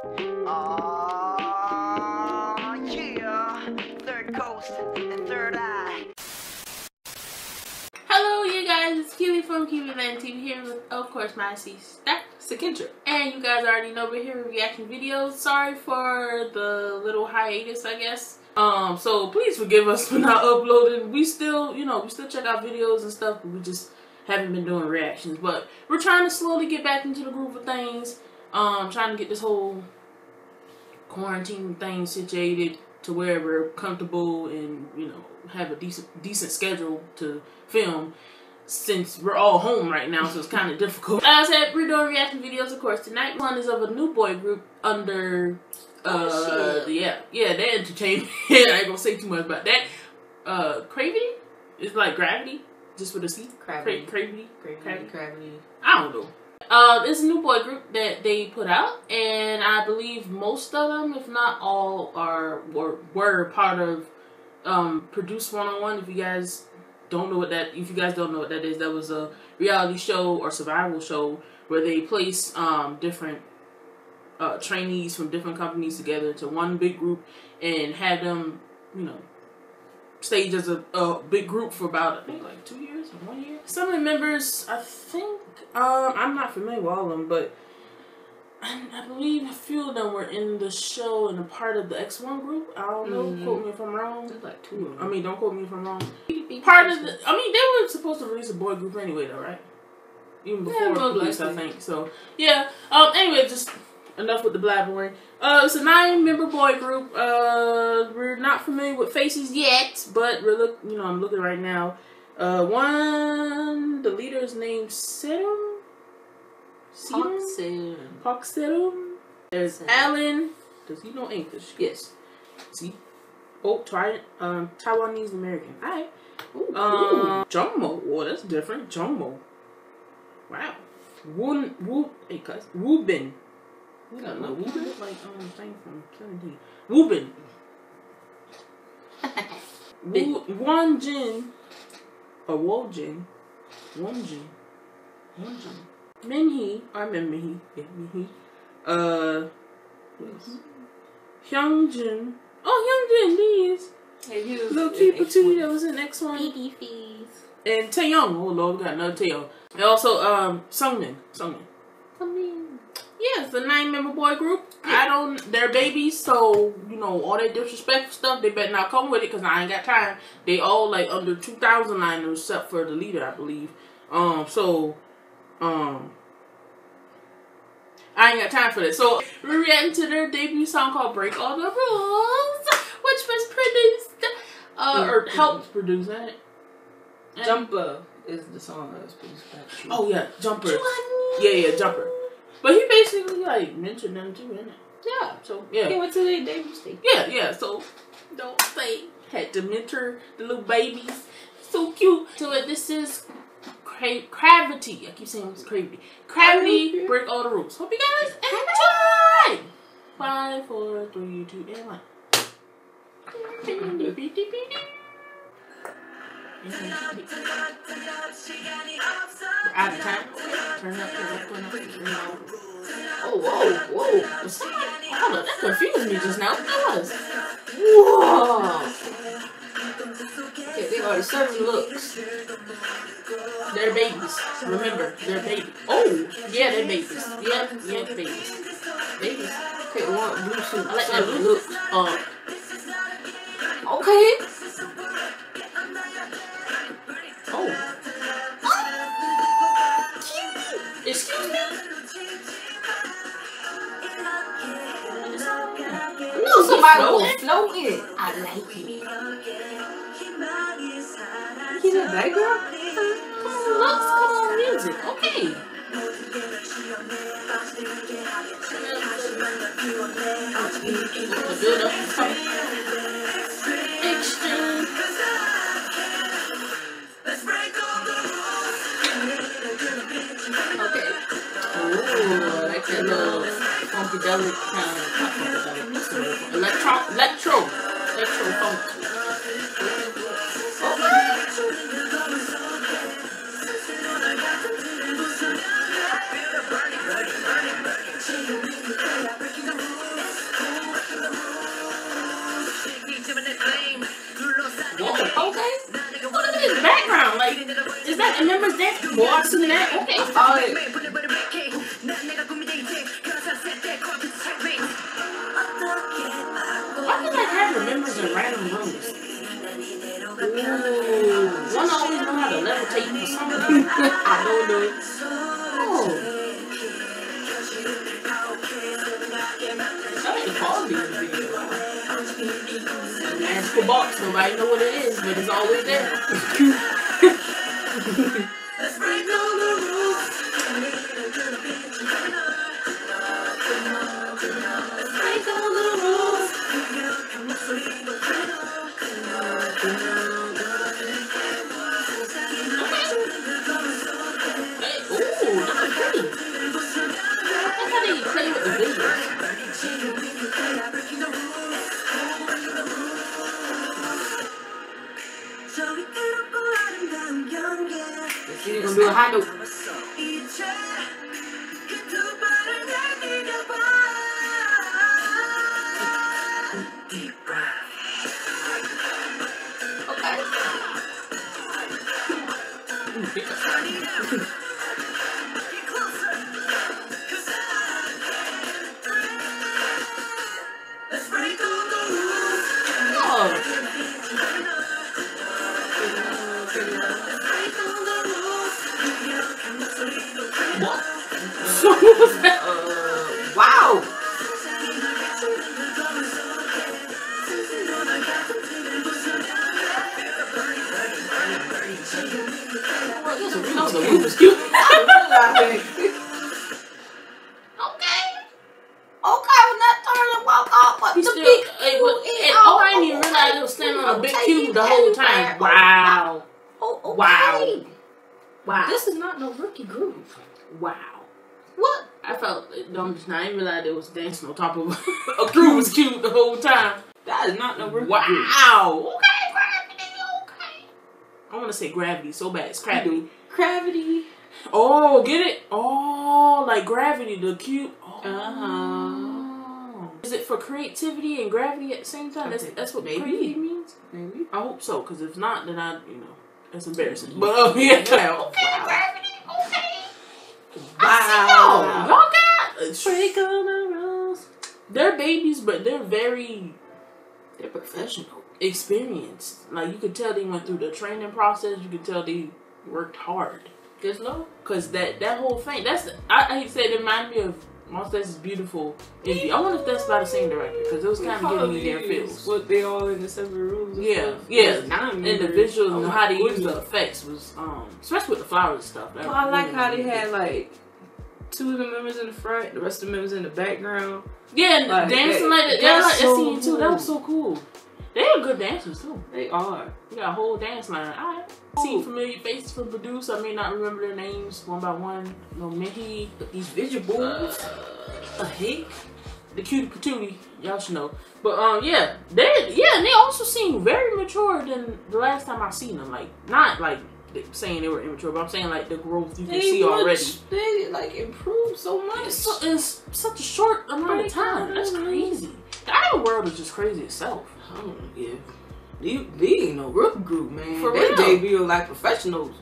Third coast and third eye. Hello, you guys. It's Kiwi from Kiwi Land TV here with, of course, my sister. Sakendra. And you guys already know we're here with reaction videos. Sorry for the little hiatus, I guess. Um, so please forgive us for not uploading. We still, you know, we still check out videos and stuff, but we just haven't been doing reactions. But we're trying to slowly get back into the groove of things. Um, trying to get this whole quarantine thing situated to where we're comfortable and you know have a decent decent schedule to film since we're all home right now so it's kind of difficult. As i said we're doing reaction videos of course tonight. One is of a new boy group under uh Oh, yeah yeah they're entertainment i ain't gonna say too much about that. Uh gravity it's like gravity just with a c? Gravity. Cra- gravity Gravity. Gravity. I don't know. Uh, it's a new boy group that they put out, and I believe most of them, if not all, are were, were part of um, Produce 101. If you guys don't know what that, if you guys don't know what that is, that was a reality show or survival show where they place um, different uh, trainees from different companies together to one big group and have them, you know, stage as a, a big group for about I think like two years or one year. Some of the members, I think, um, I'm not familiar with all of them, but I, I believe a few of them were in the show and a part of the X One group. I don't know. Mhm. Quote me if I'm wrong. There's like two I mean, don't quote me if I'm wrong. Part of the, I mean, they were supposed to release a boy group anyway, though, right? Even before most police, I think. So yeah. Um. Anyway, just enough with the blabbering. Uh, it's a nine-member boy group. Uh, we're not familiar with faces yet, but we're look. You know, I'm looking right now. Uh, one, the leader is named Serim. Serim. Park Serim. There's Serim. Allen. Does he know English? Yes. See. Oh, try um Taiwanese American. Alright. Ooh. Um, Jungmo. Oh, that's different. Jungmo. Wow. Woon, Woo, hey, cuz. Woobin. I don't know. Woobin look like um thing from 17. Woobin. Woo, Wonjin. Or Wojin. Wonjin. Wonjin. Minhee. I remember Minhee. Yeah, Minhee. Uh, Hyeongjun. Oh, Hyeongjun, these. Hey, he was Little in Keeper X1. too. That was the next one. Baby fees. And Taeyoung. Oh Lord, we got another Taeyong. And also um Seongmin. Seongmin. Come in. Yeah, it's a nine member boy group. I don't. They're babies, so you know all that disrespectful stuff. They better not come with it because I ain't got time. They all like under two thousand nine except for the leader, I believe. Um, so um. I ain't got time for this. So we're reacting to their debut song called "Break All the Rules," which was produced, uh, or helped produce it. And- Jumper is the song that was produced by Oh yeah, Jumper. Yeah, yeah, Jumper. But he basically like mentioned them too, innit? Yeah. So yeah. He went to the debut stage. yeah, yeah. So don't say had to mentor the little babies. So cute. So uh, this is cra- Gravity. I keep saying it's Gravity. Gravity break all the rules. Hope you guys enjoy. Five, four, three, two, and one. We're out of time. Turn up, turn up, turn up, turn up. Oh, whoa, whoa. Hold on, that confused me just now. What was? Whoa. Okay, they already serving looks. They're babies. Remember, they're babies. Oh, yeah, they're babies. Yeah, yeah, babies. Babies. Okay, one blue suit. I like that look. Um, Okay. Excuse me? No, somebody in it. I like it. You hear that black girl? Looks, come on, music. Okay. Good up and coming. electronic, uh, electro, electro, electro funk. Okay. Background. Like, is that a member's dance? Boy, that. Okay. Having members in random rooms. Ooh, one always know how to levitate for something. I don't know. Oh, I like the quality of the video. magical box. Nobody know what it is, but it's always there. You're gonna do a high a big cube the whole time. Wow. Oh, okay. Wow. Wow. This is not no rookie groove. wow. What? I felt dumb just now. I didn't realize it was dancing on top of a Rubik's Cube the whole time. That is not no rookie groove. Wow. Okay, gravity. Okay. I want to say gravity so bad. It's gravity. Gravity. Oh, get it? Oh, like gravity, the cube. Oh. Uh-huh. Is it for creativity and gravity at the same time? That's Okay, that's what maybe. creativity means. Maybe. I hope so, because if not, then I, you know, that's embarrassing. Mm-hmm. But oh yeah, okay, Wow. gravity, okay. Wow. Y'all got uh, Break all the rules. they're babies, but they're very They're professional. experienced. Like you could tell they went through the training process. You could tell they worked hard. Just know. Cause that that whole thing, that's I, I said to it reminded me of Monsta X's Beautiful. MV. I wonder if that's by the same director, because it was kind of giving me their feels. What they all in the separate rooms? Yeah, stuff? yeah. And the visuals oh and how they use the effects was, um, especially with the flowers and stuff. Well, I like really how they had like two of the members in the front, the rest of the members in the background. yeah, and like, dancing that- like that. Yeah, I like that so scene too. That was so cool. They are good dancers too. They are. You got a whole dance line. I see familiar faces from produce. I may not remember their names one by one. No Mickey, But these visuals, uh, Hick, the cutie patootie. Y'all should know. But um, yeah, they yeah, and they also seem very mature than the last time I seen them. Like not like saying they were immature, but I'm saying like the growth you can see much- already. They like improved so much. It's, so, it's such a short amount of time. That's crazy. The idol world is just crazy itself. I don't know, yeah. They, they ain't no rookie group, man. For they real. debut like professionals.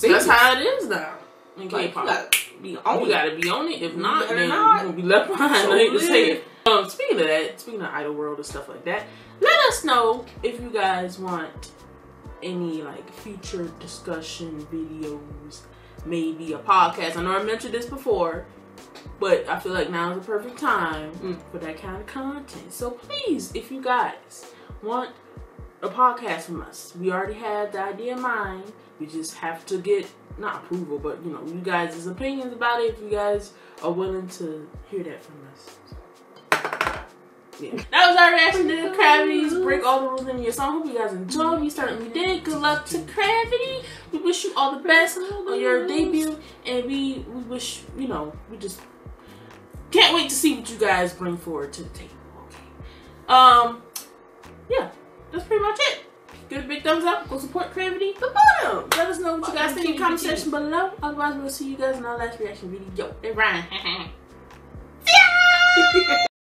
That's how it is now. In Like, you K-pop. gotta be on you it. gotta be on it. If not, then not. you're gonna be left behind. So I hate to say it. Um, speaking of that, speaking of Idol World and stuff like that, let us know if you guys want any like future discussion videos, maybe a podcast. I know I mentioned this before, but I feel like now is the perfect time Mm. for that kind of content. So please, if you guys want a podcast from us, we already have the idea in mind. We just have to get not approval, but you know, you guys' opinions about it. If you guys are willing to hear that from us. Yeah. That was our reaction to Gravity's Break All the Rules in Your Song. Hope you guys enjoyed. We certainly did. Good luck to Gravity. We wish you all the best on your debut. And we, we wish, you know, we just can't wait to see what you guys bring forward to the table. Okay. Um, yeah, that's pretty much it. Give a big thumbs up. Go support Gravity. The bottom. Let us know what you guys think in the comment section below. Otherwise, we'll see you guys in our last reaction video. It rhyme.